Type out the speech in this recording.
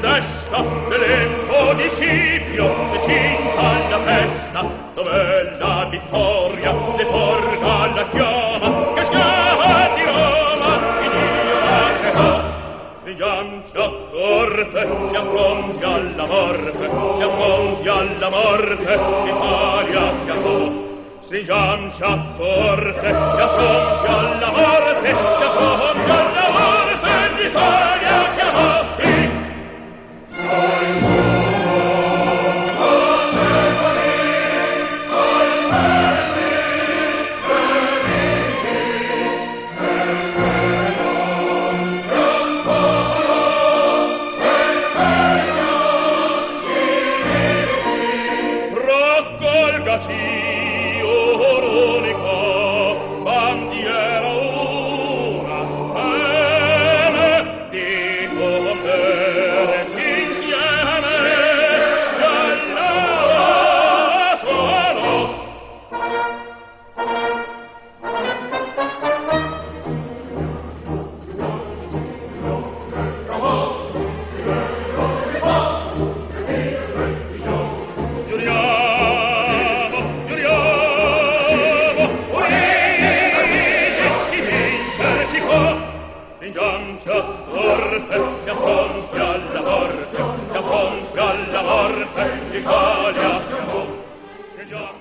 che desta l'elenco di Scipio se cinta la festa dov'è la vittoria le porga la fiamma che schiava di Roma che Dio la cesò Vigliancia corte siamo pronti alla morte siamo pronti alla morte l'Italia piantò Stringiancia corte siamo pronti alla morte. Gaccio, Orone, in forte, Orfe, Giamponfia alla morte, Orfe, Giamponfia alla Orfe, Italia, oh. Giamponfia, già.